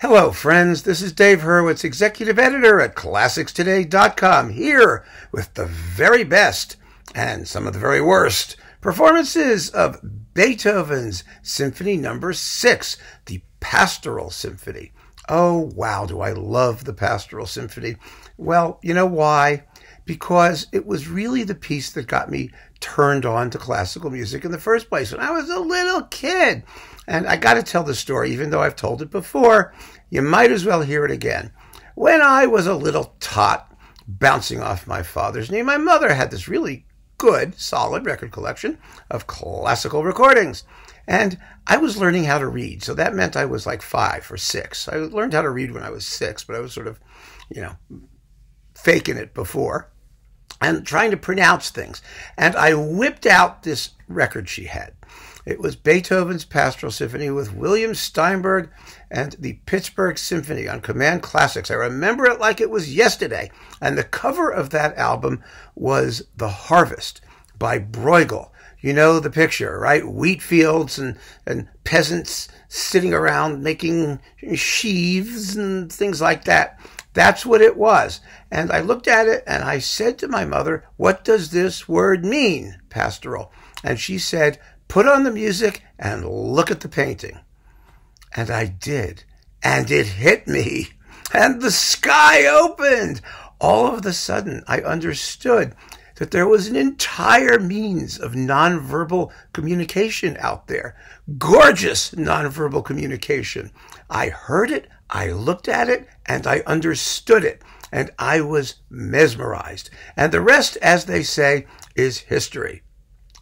Hello, friends. This is Dave Hurwitz, executive editor at ClassicsToday.com, here with the very best and some of the very worst performances of Beethoven's Symphony Number no. 6, the Pastoral Symphony. Oh, wow, do I love the Pastoral Symphony. Well, you know why? Because it was really the piece that got me turned on to classical music in the first place when I was a little kid. And I got to tell the story, even though I've told it before. You might as well hear it again. When I was a little tot, bouncing off my father's knee, my mother had this really good, solid record collection of classical recordings. And I was learning how to read. So that meant I was like five or six. I learned how to read when I was six, but I was sort of, you know, faking it before and trying to pronounce things. And I whipped out this record she had. It was Beethoven's Pastoral Symphony with William Steinberg and the Pittsburgh Symphony on Command Classics. I remember it like it was yesterday. And the cover of that album was The Harvest by Bruegel. You know the picture, right? Wheat fields and, and peasants sitting around making sheaves and things like that. That's what it was. And I looked at it and I said to my mother, What does this word mean, pastoral? And she said, Put on the music and look at the painting. And I did. And it hit me. And the sky opened. All of a sudden, I understood that there was an entire means of nonverbal communication out there. Gorgeous nonverbal communication. I heard it, I looked at it, and I understood it. And I was mesmerized. And the rest, as they say, is history.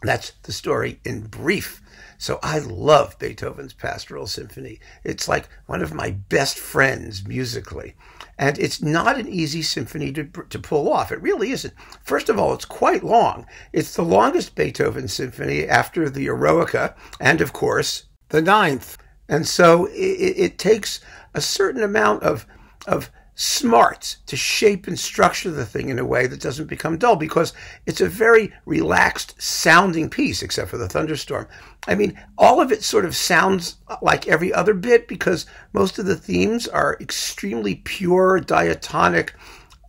That's the story in brief. So I love Beethoven's Pastoral Symphony. It's like one of my best friends musically. And it's not an easy symphony to, to pull off. It really isn't. First of all, it's quite long. It's the longest Beethoven symphony after the Eroica and, of course, the Ninth. And so it, it takes a certain amount of, of smart to shape and structure the thing in a way that doesn't become dull because it's a very relaxed sounding piece, except for the thunderstorm. I mean, all of it sort of sounds like every other bit because most of the themes are extremely pure, diatonic,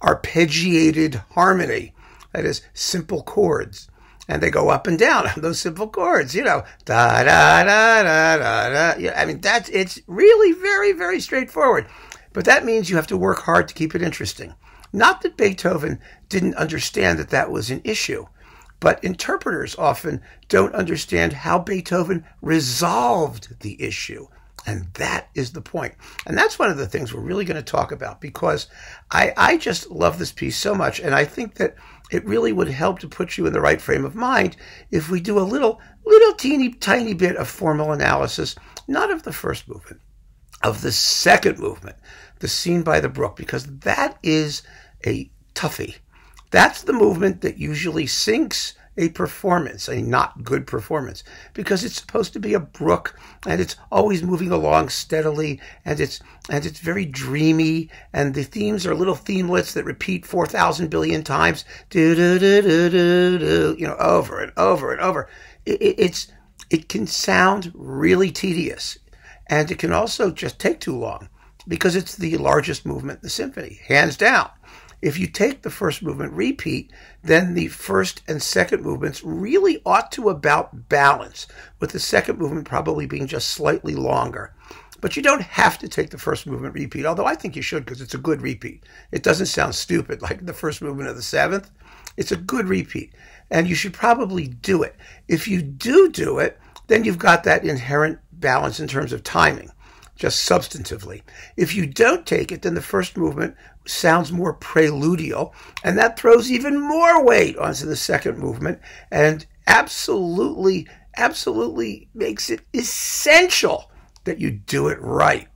arpeggiated harmony. That is, simple chords. And they go up and down on those simple chords, you know, da da da da da da. Yeah, I mean, that's it's really very, very straightforward. But that means you have to work hard to keep it interesting. Not that Beethoven didn't understand that that was an issue, but interpreters often don't understand how Beethoven resolved the issue. And that is the point. And that's one of the things we're really going to talk about because I, I just love this piece so much. And I think that it really would help to put you in the right frame of mind if we do a little, little teeny tiny bit of formal analysis, not of the first movement, of the second movement, the scene by the brook, because that is a toughie. That's the movement that usually sinks a performance, a not good performance, because it's supposed to be a brook and it's always moving along steadily and it's and it's very dreamy and the themes are little themelets that repeat four thousand billion times, do do do do do do, you know, over and over and over. It, it, it's it can sound really tedious. And it can also just take too long because it's the largest movement in the symphony, hands down. If you take the first movement repeat, then the first and second movements really ought to about balance, with the second movement probably being just slightly longer. But you don't have to take the first movement repeat, although I think you should because it's a good repeat. It doesn't sound stupid like the first movement of the seventh. It's a good repeat, and you should probably do it. If you do do it, then you've got that inherent balance in terms of timing, just substantively. If you don't take it, then the first movement sounds more preludial, and that throws even more weight onto the second movement and absolutely, absolutely makes it essential that you do it right.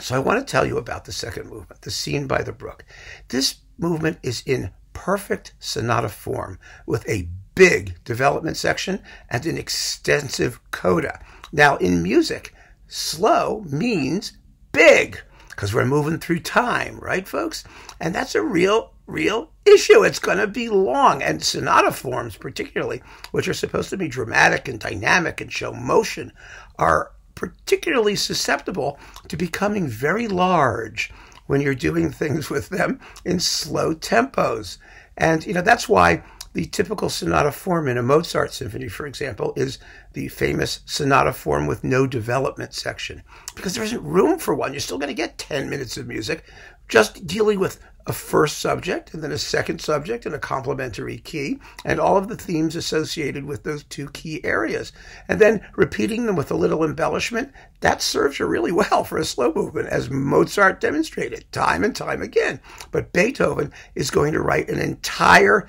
So I want to tell you about the second movement, the scene by the brook. This movement is in perfect sonata form with a big development section and an extensive coda. Now, in music, slow means big because we're moving through time, right, folks? And that's a real, real issue. It's going to be long. And sonata forms, particularly, which are supposed to be dramatic and dynamic and show motion, are particularly susceptible to becoming very large when you're doing things with them in slow tempos. And, you know, that's why the typical sonata form in a Mozart symphony, for example, is the famous sonata form with no development section because there isn't room for one. You're still going to get 10 minutes of music just dealing with a first subject and then a second subject and a complementary key and all of the themes associated with those two key areas. And then repeating them with a little embellishment, that serves you really well for a slow movement, as Mozart demonstrated time and time again. But Beethoven is going to write an entire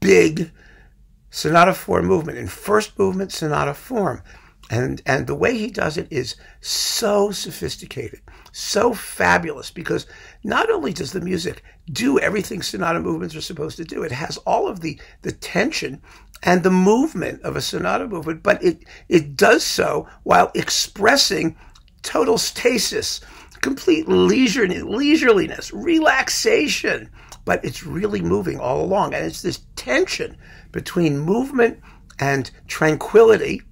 big sonata form movement in first movement sonata form. And, and the way he does it is so sophisticated, so fabulous, because not only does the music do everything sonata movements are supposed to do, it has all of the, the tension and the movement of a sonata movement, but it, it does so while expressing total stasis, complete leisure, leisureliness, relaxation, but it's really moving all along. And it's this tension between movement and tranquility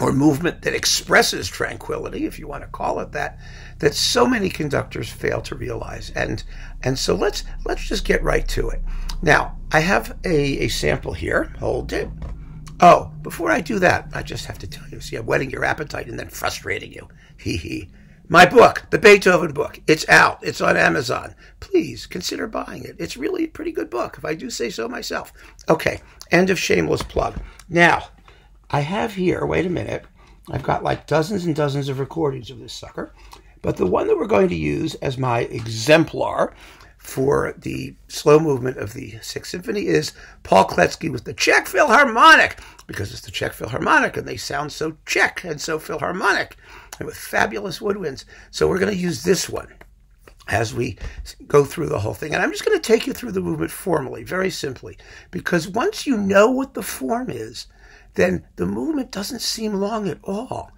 or movement that expresses tranquility, if you want to call it that, that so many conductors fail to realize. And and so let's let's just get right to it. Now, I have a, a sample here. Hold it. Oh, before I do that, I just have to tell you, see, I'm whetting your appetite and then frustrating you. Hee hee. My book, the Beethoven book, it's out. It's on Amazon. Please consider buying it. It's really a pretty good book, if I do say so myself. Okay, end of shameless plug. Now, I have here, wait a minute, I've got like dozens and dozens of recordings of this sucker. But the one that we're going to use as my exemplar for the slow movement of the Sixth Symphony is Paul Kletzki with the Czech Philharmonic, because it's the Czech Philharmonic and they sound so Czech and so Philharmonic and with fabulous woodwinds. So we're going to use this one as we go through the whole thing. And I'm just going to take you through the movement formally, very simply, because once you know what the form is, then the movement doesn't seem long at all.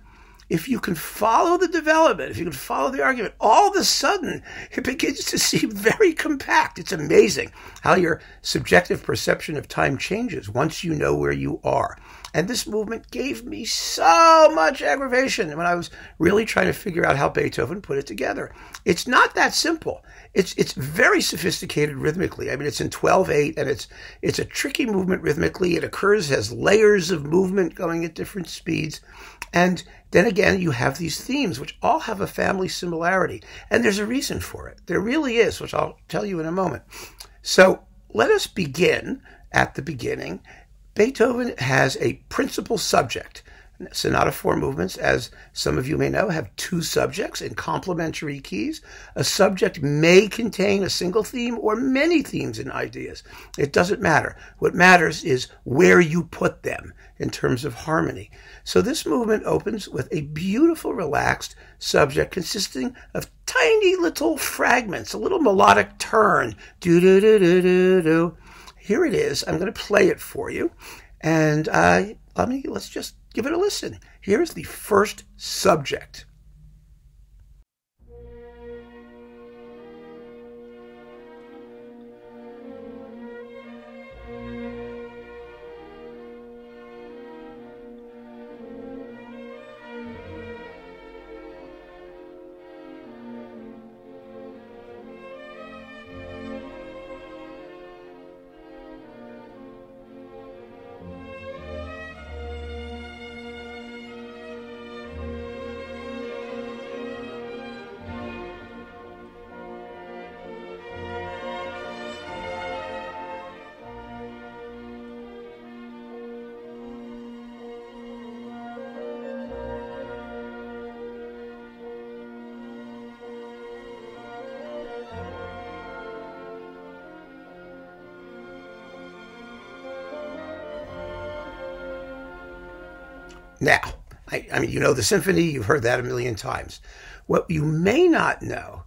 If you can follow the development, if you can follow the argument, all of a sudden it begins to seem very compact. It's amazing how your subjective perception of time changes once you know where you are. And this movement gave me so much aggravation when I was really trying to figure out how Beethoven put it together. It's not that simple. It's it's very sophisticated rhythmically. I mean, it's in 12/8 and it's it's a tricky movement rhythmically. It occurs as layers of movement going at different speeds. And then again, you have these themes which all have a family similarity. And there's a reason for it. There really is, which I'll tell you in a moment. So, let us begin at the beginning Beethoven has a principal subject. Sonata form movements, as some of you may know, have two subjects in complementary keys. A subject may contain a single theme or many themes and ideas. It doesn't matter. What matters is where you put them in terms of harmony. So this movement opens with a beautiful, relaxed subject consisting of tiny little fragments, a little melodic turn. Do do do do do do here it is. I'm going to play it for you. And uh, let me, let's just give it a listen. Here's the first subject. Now, I, I, mean, you know the symphony, you've heard that a million times. What you may not know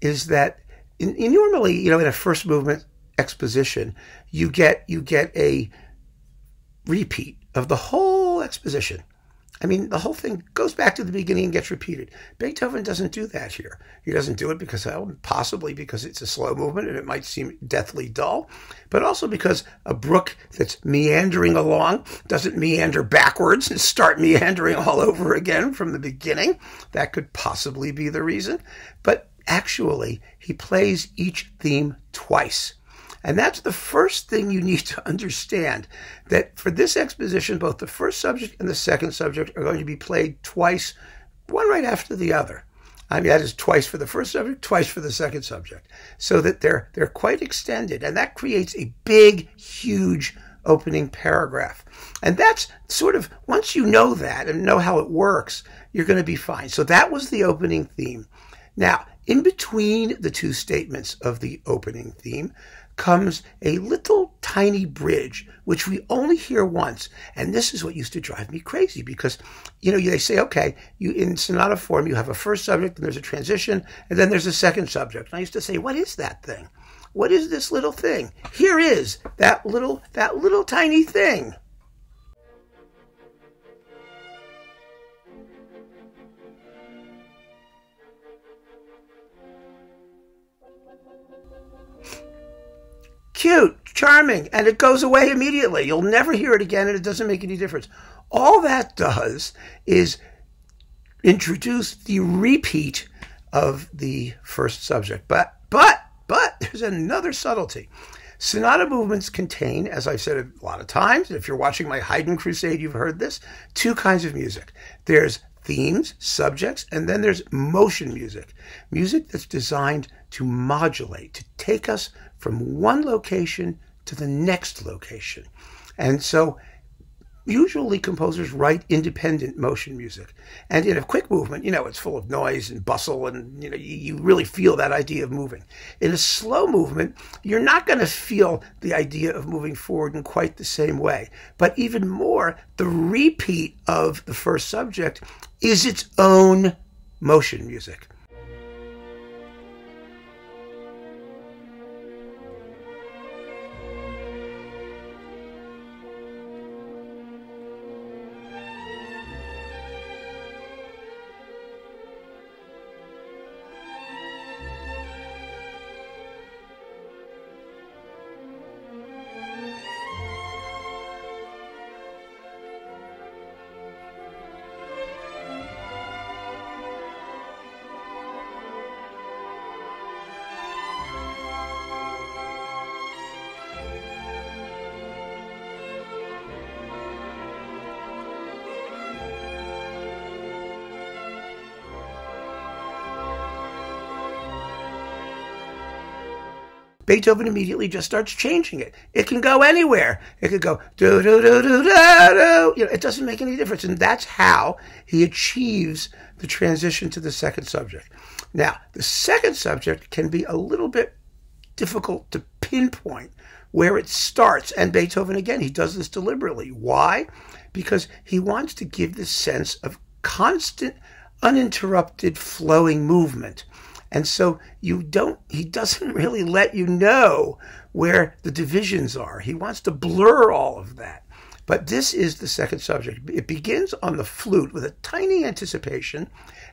is that in, in normally, you know, in a first movement exposition, you get you get a repeat of the whole exposition. I mean, the whole thing goes back to the beginning and gets repeated. Beethoven doesn't do that here. He doesn't do it because, well, possibly because it's a slow movement and it might seem deathly dull, but also because a brook that's meandering along doesn't meander backwards and start meandering all over again from the beginning. That could possibly be the reason. But actually, he plays each theme twice. And that's the first thing you need to understand that for this exposition, both the first subject and the second subject are going to be played twice, one right after the other. I mean, that is twice for the first subject, twice for the second subject, so that they're they're quite extended, and that creates a big, huge opening paragraph. And that's sort of once you know that and know how it works, you're going to be fine. So that was the opening theme. Now, in between the two statements of the opening theme, comes a little tiny bridge, which we only hear once. And this is what used to drive me crazy because, you know, they say, okay, you in sonata form, you have a first subject and there's a transition and then there's a second subject. And I used to say, what is that thing? What is this little thing? Here is that little, that little tiny thing. Cute, charming, and it goes away immediately. You'll never hear it again, and it doesn't make any difference. All that does is introduce the repeat of the first subject. But, but, but, there's another subtlety. Sonata movements contain, as I've said a lot of times, if you're watching my Haydn Crusade, you've heard this, two kinds of music. There's themes, subjects, and then there's motion music. Music that's designed to modulate, to take us from one location to the next location. And so usually composers write independent motion music. And in a quick movement, you know, it's full of noise and bustle and, you know, you, really feel that idea of moving. In a slow movement, you're not going to feel the idea of moving forward in quite the same way. But even more, the repeat of the first subject is its own motion music. Beethoven immediately just starts changing it. It can go anywhere. It could go do do do do do do. You know, it doesn't make any difference, and that's how he achieves the transition to the second subject. Now, the second subject can be a little bit difficult to pinpoint where it starts, and Beethoven again he does this deliberately. Why? Because he wants to give this sense of constant, uninterrupted flowing movement. And so you don't, he doesn't really let you know where the divisions are. He wants to blur all of that. But this is the second subject. It begins on the flute with a tiny anticipation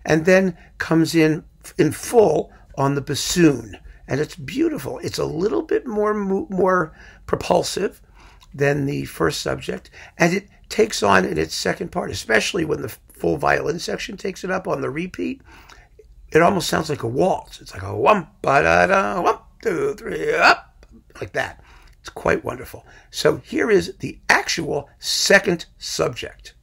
and then comes in in full on the bassoon. And it's beautiful. It's a little bit more, more propulsive than the first subject. And it takes on in its second part, especially when the full violin section takes it up on the repeat it almost sounds like a waltz. It's like a one, ba da da, one, two, three, up, like that. It's quite wonderful. So here is the actual second subject.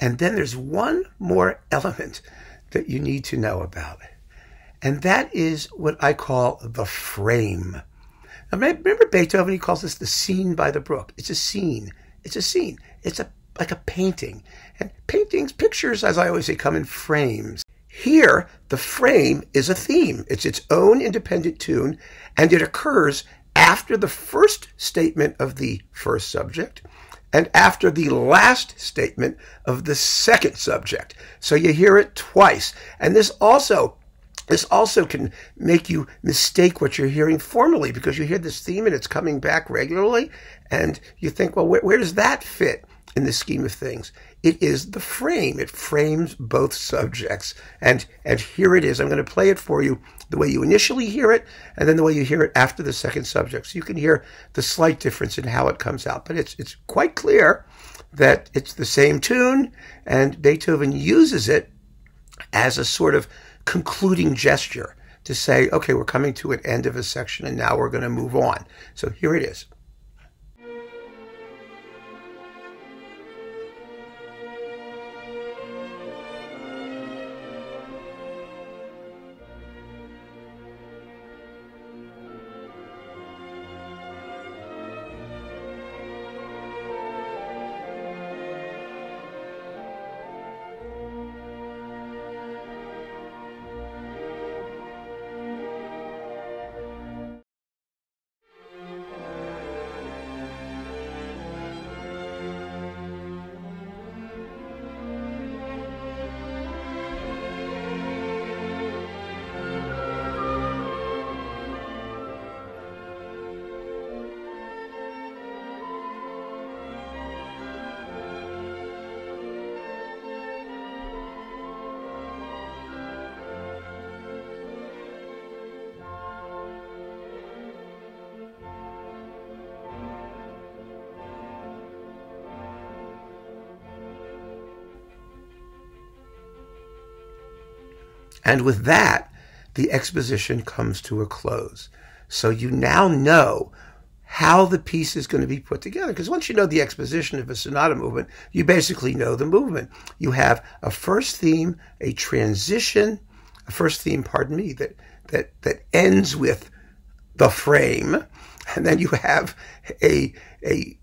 And then there's one more element that you need to know about. And that is what I call the frame. Now, remember Beethoven, he calls this the scene by the brook. It's a scene. It's a scene. It's a like a painting. And paintings, pictures, as I always say, come in frames. Here, the frame is a theme. It's its own independent tune, and it occurs after the first statement of the first subject and after the last statement of the second subject. So you hear it twice. And this also this also can make you mistake what you're hearing formally because you hear this theme and it's coming back regularly and you think, well, where, where does that fit in the scheme of things? It is the frame. It frames both subjects. And, and here it is. I'm going to play it for you the way you initially hear it and then the way you hear it after the second subject. So you can hear the slight difference in how it comes out. But it's, it's quite clear that it's the same tune and Beethoven uses it as a sort of concluding gesture to say, okay, we're coming to an end of a section and now we're going to move on. So here it is. And with that, the exposition comes to a close. So you now know how the piece is going to be put together. Because once you know the exposition of a sonata movement, you basically know the movement. You have a first theme, a transition, a first theme, pardon me, that, that, that ends with the frame. And then you have a, a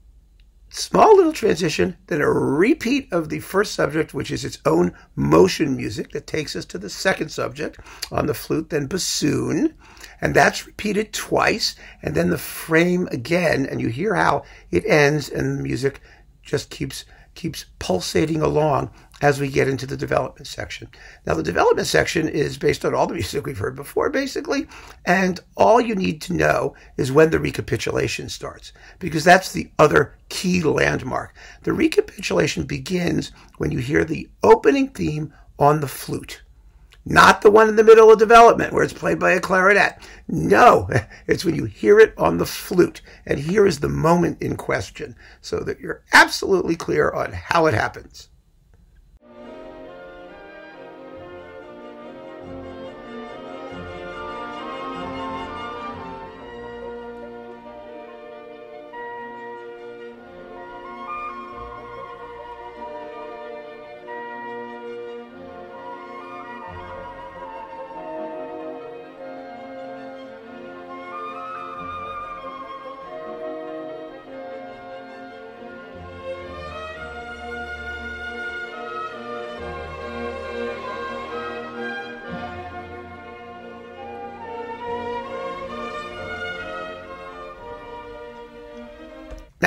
small little transition, then a repeat of the first subject, which is its own motion music that takes us to the second subject on the flute, then bassoon, and that's repeated twice, and then the frame again, and you hear how it ends, and the music just keeps keeps pulsating along as we get into the development section. Now, the development section is based on all the music we've heard before, basically, and all you need to know is when the recapitulation starts, because that's the other key landmark. The recapitulation begins when you hear the opening theme on the flute. Not the one in the middle of development where it's played by a clarinet. No, it's when you hear it on the flute. And here is the moment in question so that you're absolutely clear on how it happens.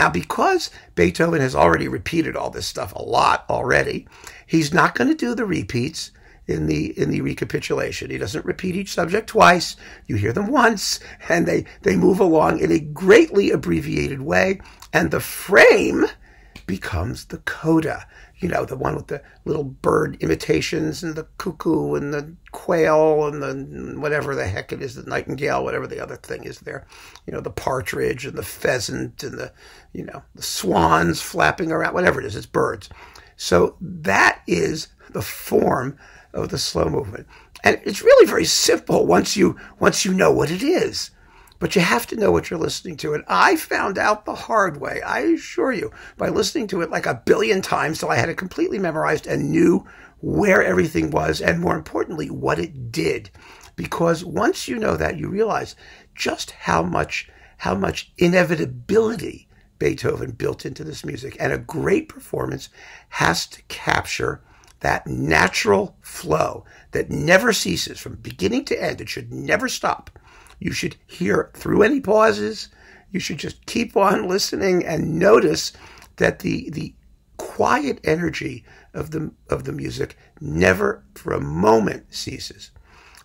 Now, because Beethoven has already repeated all this stuff a lot already, he's not going to do the repeats in the in the recapitulation. He doesn't repeat each subject twice. You hear them once, and they they move along in a greatly abbreviated way, and the frame becomes the coda you know, the one with the little bird imitations and the cuckoo and the quail and the whatever the heck it is, the nightingale, whatever the other thing is there, you know, the partridge and the pheasant and the, you know, the swans flapping around, whatever it is, it's birds. So that is the form of the slow movement. And it's really very simple once you once you know what it is. But you have to know what you're listening to. And I found out the hard way, I assure you, by listening to it like a billion times till I had it completely memorized and knew where everything was and more importantly, what it did. Because once you know that, you realize just how much, how much inevitability Beethoven built into this music. And a great performance has to capture that natural flow that never ceases from beginning to end. It should never stop. You should hear through any pauses. You should just keep on listening and notice that the, the quiet energy of the, of the music never for a moment ceases.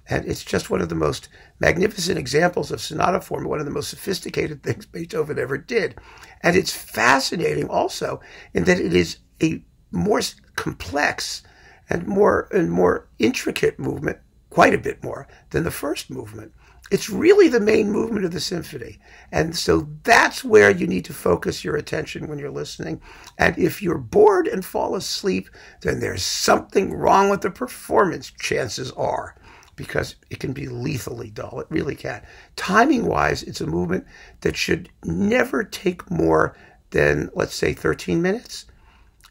And it's just one of the most magnificent examples of sonata form, one of the most sophisticated things Beethoven ever did. And it's fascinating also in that it is a more complex and more and more intricate movement, quite a bit more than the first movement. It's really the main movement of the symphony. And so that's where you need to focus your attention when you're listening. And if you're bored and fall asleep, then there's something wrong with the performance, chances are because it can be lethally dull. It really can. Timing wise, it's a movement that should never take more than, let's say, 13 minutes.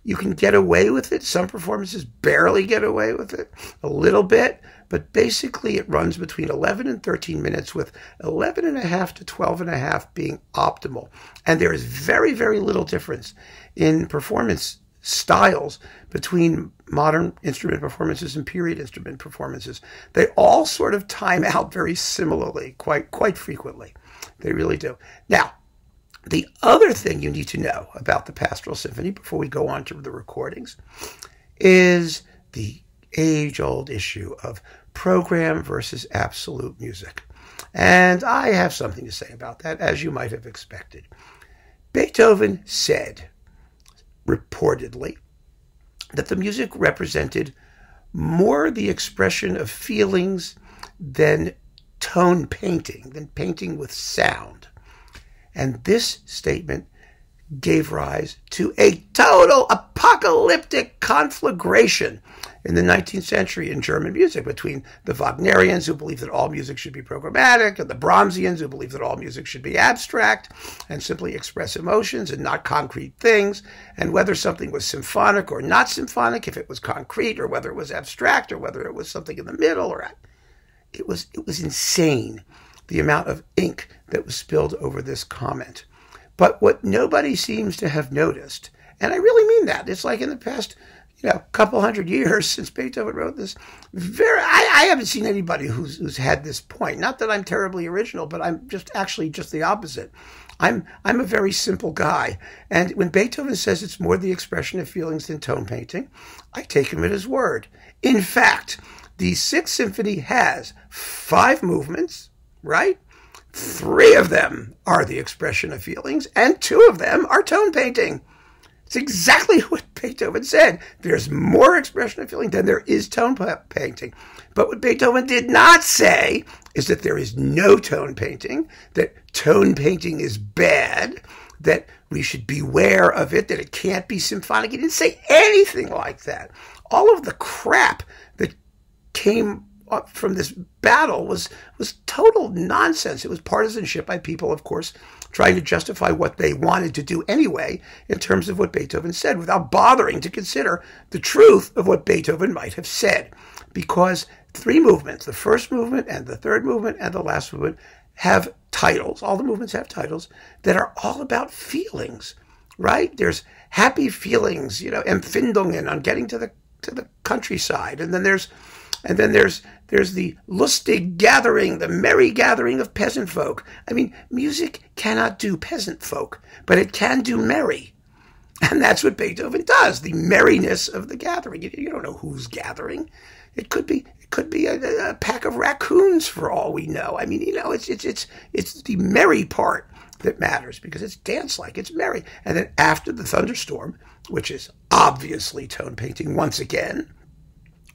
You can get away with it. Some performances barely get away with it a little bit, but basically it runs between 11 and 13 minutes with 11 and a half to 12 and a half being optimal. And there is very, very little difference in performance styles between modern instrument performances and period instrument performances. They all sort of time out very similarly, quite quite frequently. They really do. Now, the other thing you need to know about the Pastoral Symphony before we go on to the recordings is the age-old issue of program versus absolute music. And I have something to say about that, as you might have expected. Beethoven said reportedly, that the music represented more the expression of feelings than tone painting, than painting with sound. And this statement gave rise to a total apocalyptic conflagration in the 19th century in German music between the Wagnerians who believed that all music should be programmatic and the Brahmsians who believed that all music should be abstract and simply express emotions and not concrete things, and whether something was symphonic or not symphonic, if it was concrete or whether it was abstract or whether it was something in the middle or it was it was insane the amount of ink that was spilled over this comment. But what nobody seems to have noticed, and I really mean that, it's like in the past you know, couple hundred years since Beethoven wrote this. Very, I, I, haven't seen anybody who's who's had this point. Not that I'm terribly original, but I'm just actually just the opposite. I'm I'm a very simple guy, and when Beethoven says it's more the expression of feelings than tone painting, I take him at his word. In fact, the Sixth Symphony has five movements, right? Three of them are the expression of feelings, and two of them are tone painting. It's exactly what Beethoven said. There's more expression of feeling than there is tone painting. But what Beethoven did not say is that there is no tone painting, that tone painting is bad, that we should beware of it, that it can't be symphonic. He didn't say anything like that. All of the crap that came from this battle was was total nonsense. It was partisanship by people, of course, trying to justify what they wanted to do anyway in terms of what Beethoven said, without bothering to consider the truth of what Beethoven might have said. Because three movements, the first movement and the third movement and the last movement, have titles. All the movements have titles that are all about feelings, right? There's happy feelings, you know, Empfindungen on getting to the to the countryside, and then there's and then there's there's the lustig gathering, the merry gathering of peasant folk. I mean, music cannot do peasant folk, but it can do merry. And that's what Beethoven does, the merriness of the gathering. You, you don't know who's gathering. It could be it could be a, a, pack of raccoons for all we know. I mean, you know, it's it's it's it's the merry part that matters because it's dance like, it's merry. And then after the thunderstorm, which is obviously tone painting once again,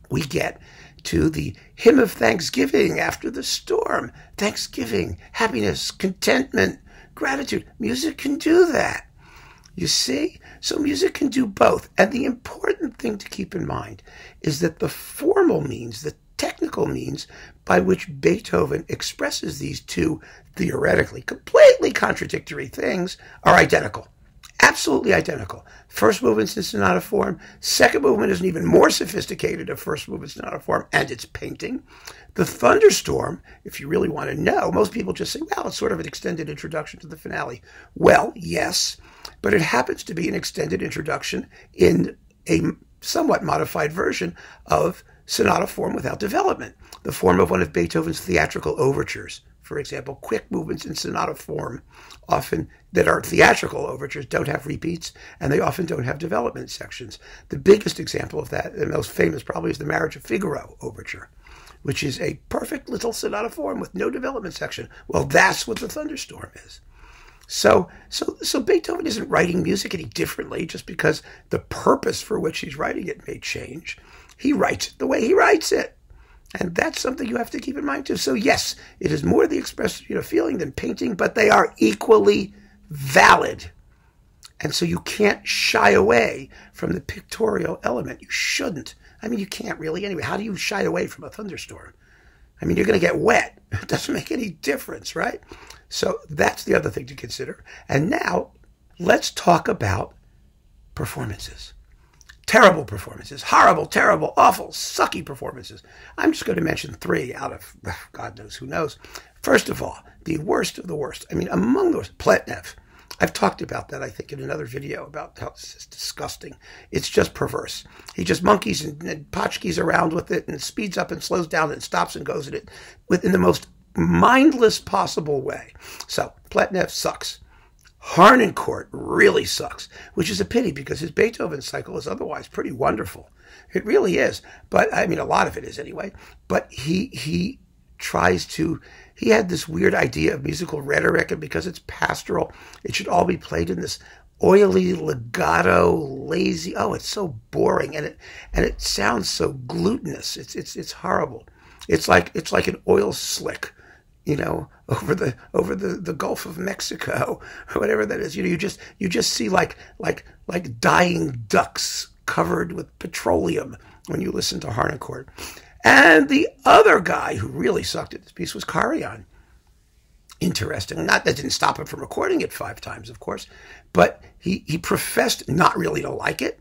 we get to the hymn of thanksgiving after the storm. Thanksgiving, happiness, contentment, gratitude. Music can do that. You see? So music can do both. And the important thing to keep in mind is that the formal means, the technical means by which Beethoven expresses these two theoretically completely contradictory things are identical. Absolutely identical. First movement's in sonata form. Second movement is an even more sophisticated of first movement sonata form, and it's painting. The thunderstorm, if you really want to know, most people just say, well, it's sort of an extended introduction to the finale. Well, yes, but it happens to be an extended introduction in a somewhat modified version of sonata form without development, the form of one of Beethoven's theatrical overtures. For example, quick movements in sonata form, often that are theatrical overtures, don't have repeats, and they often don't have development sections. The biggest example of that, the most famous probably, is the Marriage of Figaro overture, which is a perfect little sonata form with no development section. Well, that's what the thunderstorm is. So, so, so Beethoven isn't writing music any differently just because the purpose for which he's writing it may change. He writes it the way he writes it. And that's something you have to keep in mind too. So yes, it is more the expression of feeling than painting, but they are equally valid. And so you can't shy away from the pictorial element. You shouldn't. I mean, you can't really anyway. How do you shy away from a thunderstorm? I mean, you're going to get wet. It doesn't make any difference, right? So that's the other thing to consider. And now let's talk about performances. Terrible performances, horrible, terrible, awful, sucky performances. I'm just going to mention three out of God knows who knows. First of all, the worst of the worst. I mean, among those, Pletnev. I've talked about that, I think, in another video about how it's disgusting. It's just perverse. He just monkeys and, and potchkis around with it and speeds up and slows down and stops and goes at it within the most mindless possible way. So Pletnev sucks. Harnoncourt really sucks, which is a pity because his Beethoven cycle is otherwise pretty wonderful. It really is. But I mean, a lot of it is anyway. But he he tries to. He had this weird idea of musical rhetoric, and because it's pastoral, it should all be played in this oily legato, lazy. Oh, it's so boring, and it and it sounds so glutinous. It's it's it's horrible. It's like it's like an oil slick you know, over the over the, the Gulf of Mexico or whatever that is. You know, you just you just see like like like dying ducks covered with petroleum when you listen to Harnoncourt. And the other guy who really sucked at this piece was Karajan. Interesting. Not that didn't stop him from recording it five times, of course, but he, he professed not really to like it.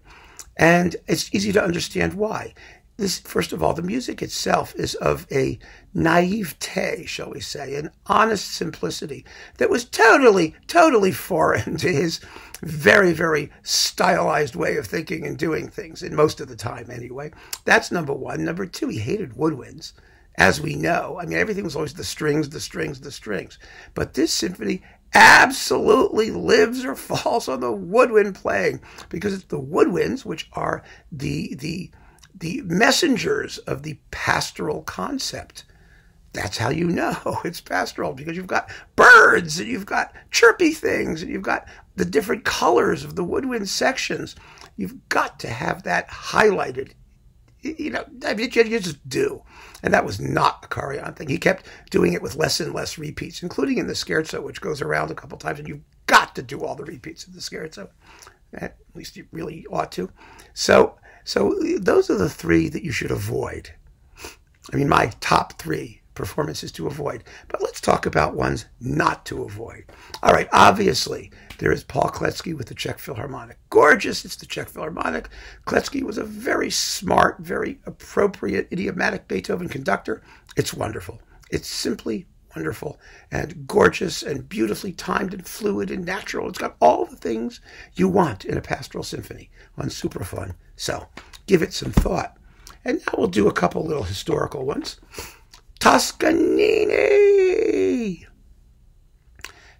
And it's easy to understand why this, first of all, the music itself is of a naivete, shall we say, an honest simplicity that was totally, totally foreign to his very, very stylized way of thinking and doing things, in most of the time anyway. That's number one. Number two, he hated woodwinds, as we know. I mean, everything was always the strings, the strings, the strings. But this symphony absolutely lives or falls on the woodwind playing because it's the woodwinds which are the the the messengers of the pastoral concept. That's how you know it's pastoral because you've got birds and you've got chirpy things and you've got the different colors of the woodwind sections. You've got to have that highlighted. You know, you just do. And that was not a Karajan thing. He kept doing it with less and less repeats, including in the scherzo, which goes around a couple times, and you've got to do all the repeats of the scherzo. At least you really ought to. So so those are the three that you should avoid. I mean, my top three performances to avoid. But let's talk about ones not to avoid. All right, obviously, there is Paul Kletzki with the Czech Philharmonic. Gorgeous, it's the Czech Philharmonic. Kletzki was a very smart, very appropriate, idiomatic Beethoven conductor. It's wonderful. It's simply wonderful and gorgeous and beautifully timed and fluid and natural. It's got all the things you want in a pastoral symphony on Supraphon. So give it some thought. And now we'll do a couple little historical ones. Toscanini.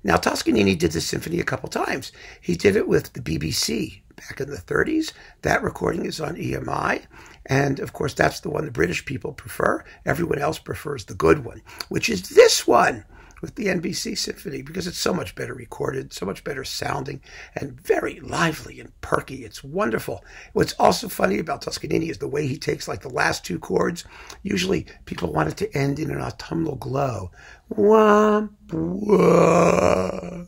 Now, Toscanini did this symphony a couple times. He did it with the BBC back in the 30s. That recording is on EMI. And of course, that's the one the British people prefer. Everyone else prefers the good one, which is this one with the NBC Symphony because it's so much better recorded, so much better sounding, and very lively and perky. It's wonderful. What's also funny about Toscanini is the way he takes like the last two chords. Usually people want it to end in an autumnal glow. Wah, wah.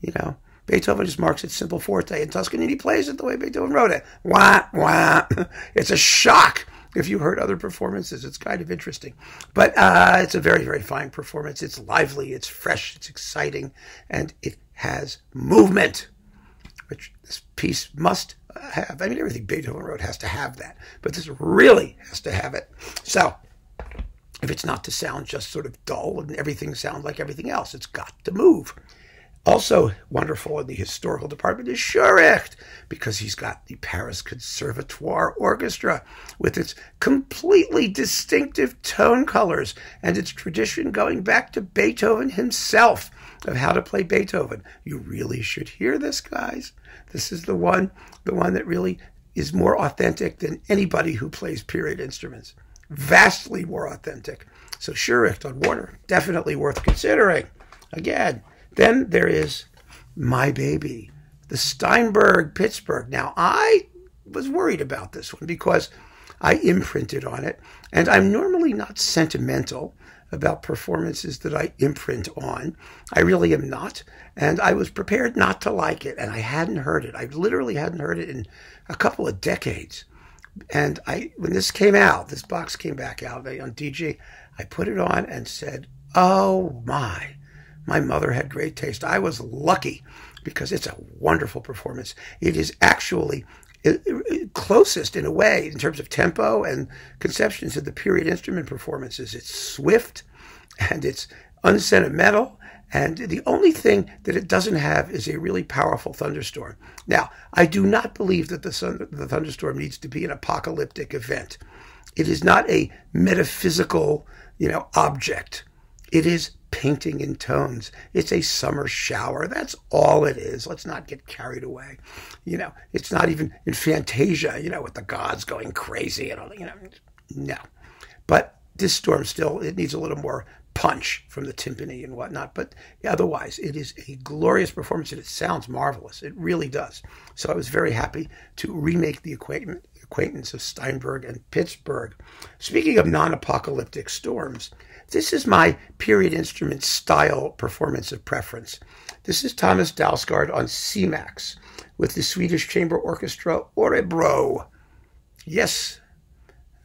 You know, Beethoven just marks it simple forte, and Toscanini plays it the way Beethoven wrote it. Wah, wah. It's a shock. If you heard other performances, it's kind of interesting. But uh, it's a very, very fine performance. It's lively, it's fresh, it's exciting, and it has movement, which this piece must have. I mean, everything Beethoven wrote has to have that, but this really has to have it. So, if it's not to sound just sort of dull and everything sounds like everything else, it's got to move. Also wonderful in the historical department is Schuricht, because he's got the Paris Conservatoire Orchestra with its completely distinctive tone colors and its tradition going back to Beethoven himself of how to play Beethoven. You really should hear this, guys. This is the one, the one that really is more authentic than anybody who plays period instruments. Vastly more authentic. So Schuricht on Warner, definitely worth considering. Again, then there is My Baby, the Steinberg Pittsburgh. Now, I was worried about this one because I imprinted on it, and I'm normally not sentimental about performances that I imprint on. I really am not, and I was prepared not to like it, and I hadn't heard it. I literally hadn't heard it in a couple of decades. And I, when this came out, this box came back out on DG, I put it on and said, "Oh my!" My mother had great taste. I was lucky because it's a wonderful performance. It is actually closest in a way in terms of tempo and conception to the period instrument performances. It's swift and it's unsentimental. And the only thing that it doesn't have is a really powerful thunderstorm. Now, I do not believe that the, sun, the thunderstorm needs to be an apocalyptic event. It is not a metaphysical, you know, object. It is painting in tones. It's a summer shower. That's all it is. Let's not get carried away. You know, it's not even in Fantasia, you know, with the gods going crazy and all, you know, no. But this storm still, it needs a little more punch from the timpani and whatnot. But otherwise, it is a glorious performance and it sounds marvelous. It really does. So I was very happy to remake the acquaintance of Steinberg and Pittsburgh. Speaking of non apocalyptic storms, this is my period instrument style performance of preference. This is Thomas Dausgaard on Simax with the Swedish Chamber Orchestra Orebro. Yes,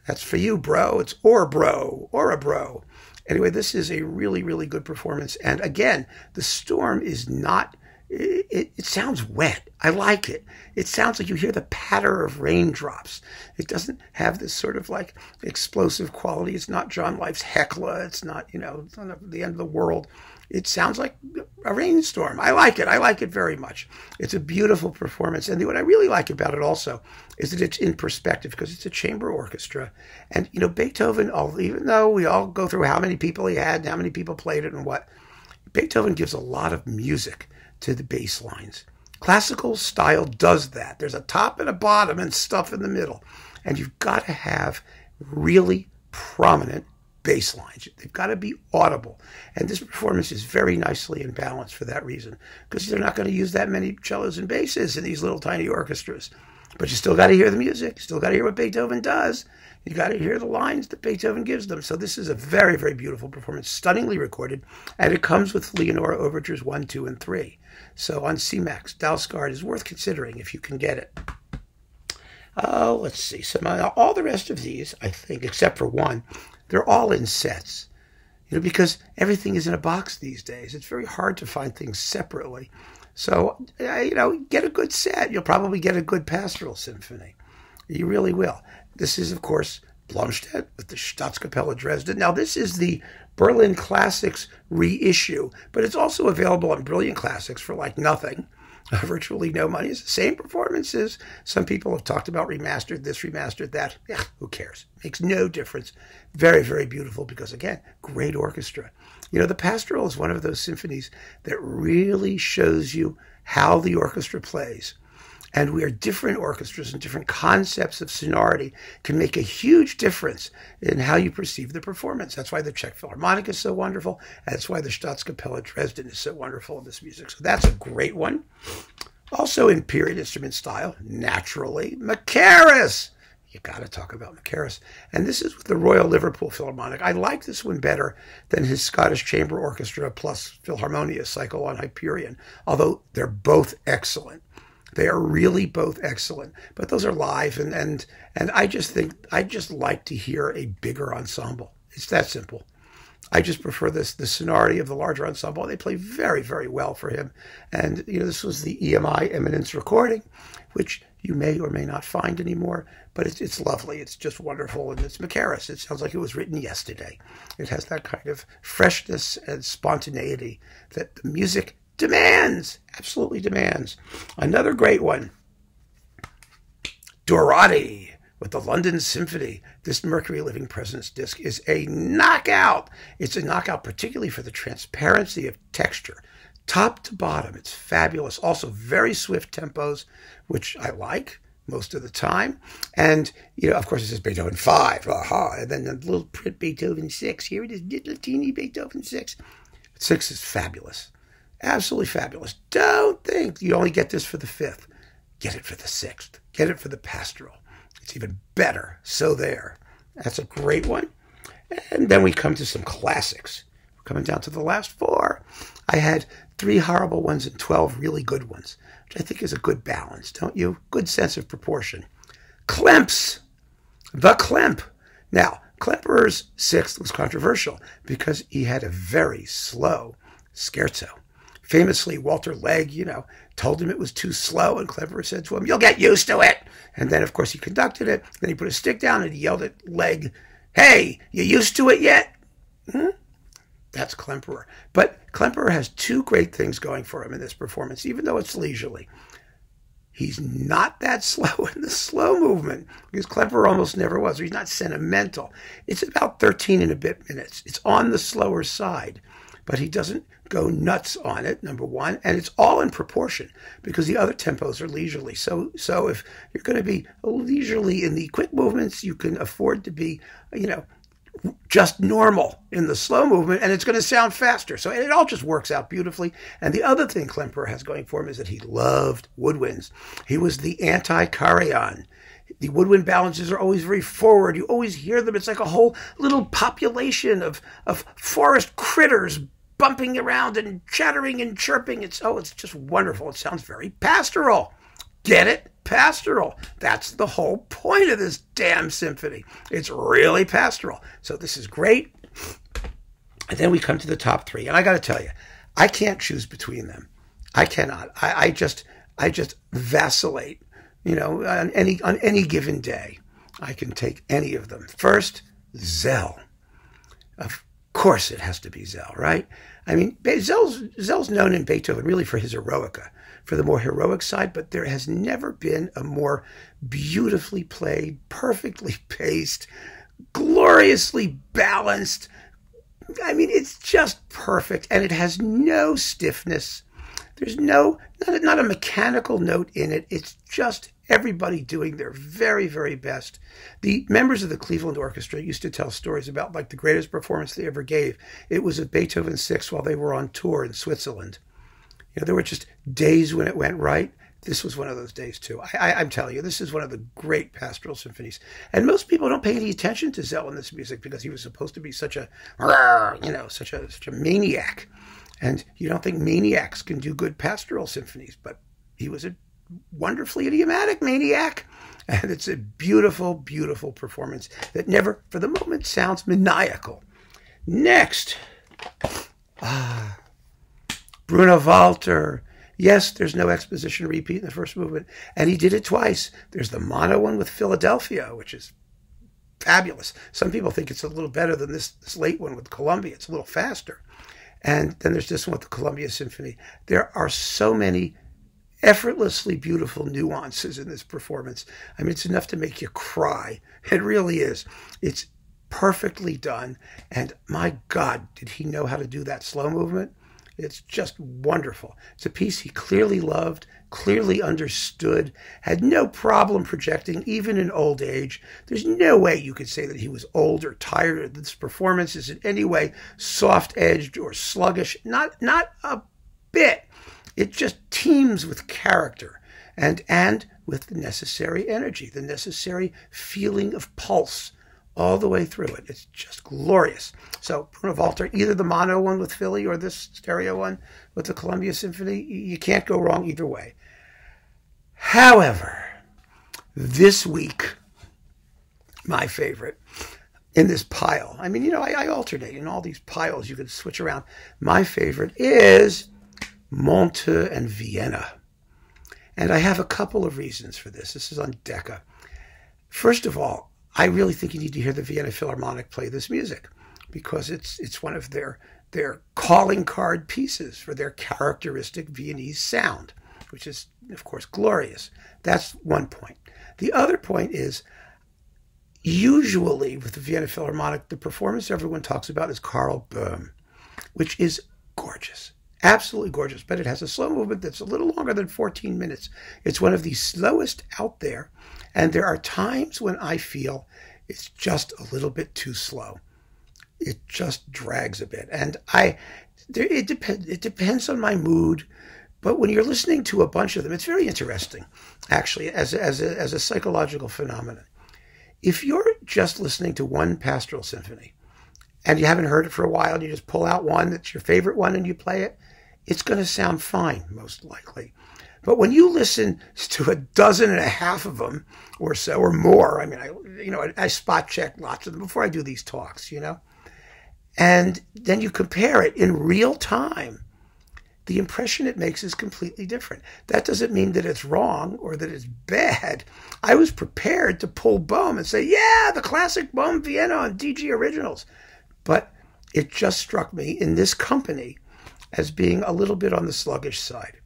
that's for you, bro. It's Orebro, Orebro. Anyway, this is a really, really good performance. And again, the storm is not it, it, sounds wet. I like it. It sounds like you hear the patter of raindrops. It doesn't have this sort of like explosive quality. It's not Jón Leifs' Hekla. It's not, you know, not the end of the world. It sounds like a rainstorm. I like it. I like it very much. It's a beautiful performance. And what I really like about it also is that it's in perspective because it's a chamber orchestra. And, you know, Beethoven, even though we all go through how many people he had and how many people played it and what, Beethoven gives a lot of music to the bass lines. Classical style does that. There's a top and a bottom and stuff in the middle. And you've got to have really prominent bass lines. They've got to be audible. And this performance is very nicely in balance for that reason, because they're not going to use that many cellos and basses in these little tiny orchestras. But you still got to hear the music, you still got to hear what Beethoven does. You got to hear the lines that Beethoven gives them. So this is a very, very beautiful performance, stunningly recorded, and it comes with Leonora Overtures 1, 2, and 3. So on Simax, Dausgaard is worth considering if you can get it. Oh, let's see. So my, all the rest of these, I think, except for one, they're all in sets. You know, because everything is in a box these days. It's very hard to find things separately. So, uh, you know, get a good set. You'll probably get a good pastoral symphony. You really will. This is, of course, Blomstedt with the Staatskapelle Dresden. Now, this is the Berlin Classics reissue, but it's also available on Brilliant Classics for like nothing. Virtually no money. It's the same performances. Some people have talked about remastered this, remastered that. Yeah, who cares? Makes no difference. Very, very beautiful because, again, great orchestra. You know, the Pastoral is one of those symphonies that really shows you how the orchestra plays and where different orchestras and different concepts of sonority can make a huge difference in how you perceive the performance. That's why the Czech Philharmonic is so wonderful. That's why the Staatskapelle Dresden is so wonderful in this music. So that's a great one. Also in period instrument style, naturally, Mackerras. You got to talk about Mackerras. And this is with the Royal Liverpool Philharmonic. I like this one better than his Scottish Chamber Orchestra plus Philharmonia cycle on Hyperion, although they're both excellent. They are really both excellent, but those are live, and and and I just think I just like to hear a bigger ensemble. It's that simple. I just prefer this the sonority of the larger ensemble. They play very very well for him, and you know this was the EMI Eminence recording, which you may or may not find anymore, but it's, it's lovely. It's just wonderful, and it's Mackerras. It sounds like it was written yesterday. It has that kind of freshness and spontaneity that the music demands, absolutely demands. Another great one, Dorati with the London Symphony. This Mercury Living Presence disc is a knockout. It's a knockout, particularly for the transparency of texture. Top to bottom, it's fabulous. Also, very swift tempos, which I like most of the time. And, you know, of course, this is Beethoven 5. Aha. And then the little print Beethoven 6. Here it is, little teeny Beethoven 6. 6 is fabulous. Absolutely fabulous. Don't think you only get this for the fifth. Get it for the sixth. Get it for the pastoral. It's even better. So there. That's a great one. And then we come to some classics. We're coming down to the last four. I had three horrible ones and 12 really good ones, which I think is a good balance, don't you? Good sense of proportion. Klemps. The Klemp. Now, Klemperer's sixth was controversial because he had a very slow scherzo. Famously, Walter Legge, you know, told him it was too slow, and Klemperer said to him, You'll get used to it. And then, of course, he conducted it. Then he put a stick down and he yelled at Legge, Hey, you used to it yet? Hmm? That's Klemperer. But Klemperer has two great things going for him in this performance, even though it's leisurely. He's not that slow in the slow movement because Klemperer almost never was. He's not sentimental. It's about 13 and a bit minutes. It's on the slower side, but he doesn't go nuts on it, number one, and it's all in proportion because the other tempos are leisurely. So, so if you're going to be leisurely in the quick movements, you can afford to be, you know, just normal in the slow movement, and it's going to sound faster. So it all just works out beautifully. And the other thing Klemperer has going for him is that he loved woodwinds. He was the anti-Karajan the woodwind balances are always very forward. You always hear them. It's like a whole little population of, of forest critters bumping around and chattering and chirping. It's oh, it's just wonderful. It sounds very pastoral. Get it? Pastoral. That's the whole point of this damn symphony. It's really pastoral. So this is great. And then we come to the top three, and I got to tell you, I can't choose between them. I cannot. I, I just, I just vacillate. You know, on any on any given day, I can take any of them. First, Szell. Of course it has to be Szell, right? I mean, Zell's, Szell's known in Beethoven really for his eroica, for the more heroic side, but there has never been a more beautifully played, perfectly paced, gloriously balanced. I mean, it's just perfect, and it has no stiffness. There's no, not a, not a mechanical note in it. It's just everybody doing their very, very best. The members of the Cleveland Orchestra used to tell stories about like the greatest performance they ever gave. It was at Beethoven 6 while they were on tour in Switzerland. You know, there were just days when it went right. This was one of those days too. I, am telling you, this is one of the great pastoral symphonies. And most people don't pay any attention to Szell in this music because he was supposed to be such a, you know, such a such a maniac. And you don't think maniacs can do good pastoral symphonies, but he was a wonderfully idiomatic maniac. And it's a beautiful, beautiful performance that never, for the moment, sounds maniacal. Next, ah, Bruno Walter. Yes, there's no exposition repeat in the first movement, and he did it twice. There's the mono one with Philadelphia, which is fabulous. Some people think it's a little better than this, this late one with Columbia. It's a little faster. And then there's this one with the Columbia Symphony. There are so many effortlessly beautiful nuances in this performance. I mean, it's enough to make you cry. It really is. It's perfectly done. And my God, did he know how to do that slow movement? It's just wonderful. It's a piece he clearly loved, clearly understood, had no problem projecting, even in old age. There's no way you could say that he was old or tired this performance is in any way soft edged or sluggish. Not, not a bit. It just teems with character and, and with the necessary energy, the necessary feeling of pulse all the way through it. It's just glorious. So Bruno Walter, either the mono one with Philly or this stereo one with the Columbia Symphony, you can't go wrong either way. However, this week, my favorite in this pile. I mean, you know, I, I, alternate in all these piles. You can switch around. My favorite is Monteux and Vienna. And I have a couple of reasons for this. This is on Decca. First of all, I really think you need to hear the Vienna Philharmonic play this music because it's it's one of their their calling card pieces for their characteristic Viennese sound, which is of course glorious. That's one point. The other point is usually with the Vienna Philharmonic, the performance everyone talks about is Karl Böhm, which is gorgeous. Absolutely gorgeous, but it has a slow movement that's a little longer than 14 minutes. It's one of the slowest out there, and there are times when I feel it's just a little bit too slow. It just drags a bit, and I, there, it depends. It depends on my mood. But when you're listening to a bunch of them, it's very interesting, actually, as a, as a, as a psychological phenomenon. If you're just listening to one pastoral symphony and you haven't heard it for a while, and you just pull out one that's your favorite one and you play it, it's going to sound fine, most likely. But when you listen to a dozen and a half of them or so or more, I mean, I, you know, I, I spot check lots of them before I do these talks, you know, and then you compare it in real time the impression it makes is completely different. That doesn't mean that it's wrong or that it's bad. I was prepared to pull Böhm and say, yeah, the classic Böhm Vienna on DG Originals. But it just struck me in this company as being a little bit on the sluggish side.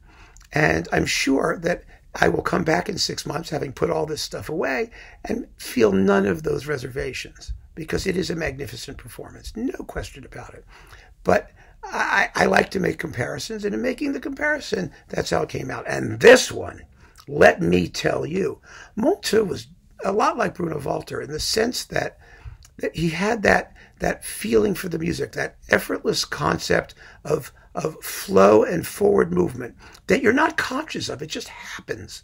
And I'm sure that I will come back in six months having put all this stuff away and feel none of those reservations because it is a magnificent performance, no question about it. But I, I like to make comparisons, and in making the comparison, that's how it came out. And this one, let me tell you, Monteux was a lot like Bruno Walter in the sense that, that he had that that feeling for the music, that effortless concept of of flow and forward movement that you're not conscious of. It just happens.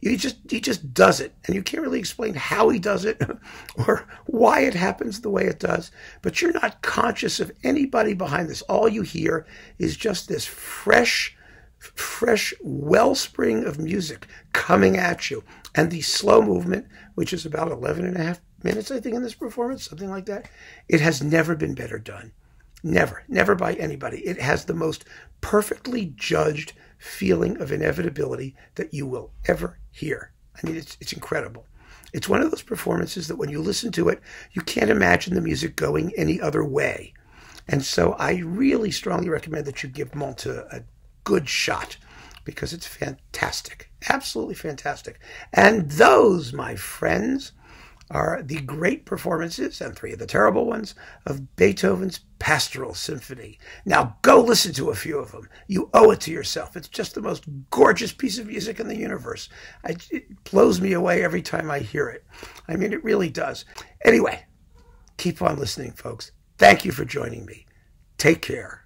He just he just does it, and you can't really explain how he does it or why it happens the way it does. But you're not conscious of anybody behind this. All you hear is just this fresh, fresh wellspring of music coming at you, and the slow movement, which is about 11 and a half minutes, I think, in this performance, something like that. It has never been better done. Never, never by anybody. It has the most perfectly judged feeling of inevitability that you will ever hear. I mean, it's, it's incredible. It's one of those performances that when you listen to it, you can't imagine the music going any other way. And so I really strongly recommend that you give Monteux a good shot because it's fantastic. Absolutely fantastic. And those, my friends, are the great performances, and three of the terrible ones, of Beethoven's Pastoral Symphony. Now go listen to a few of them. You owe it to yourself. It's just the most gorgeous piece of music in the universe. I, it blows me away every time I hear it. I mean, it really does. Anyway, keep on listening, folks. Thank you for joining me. Take care.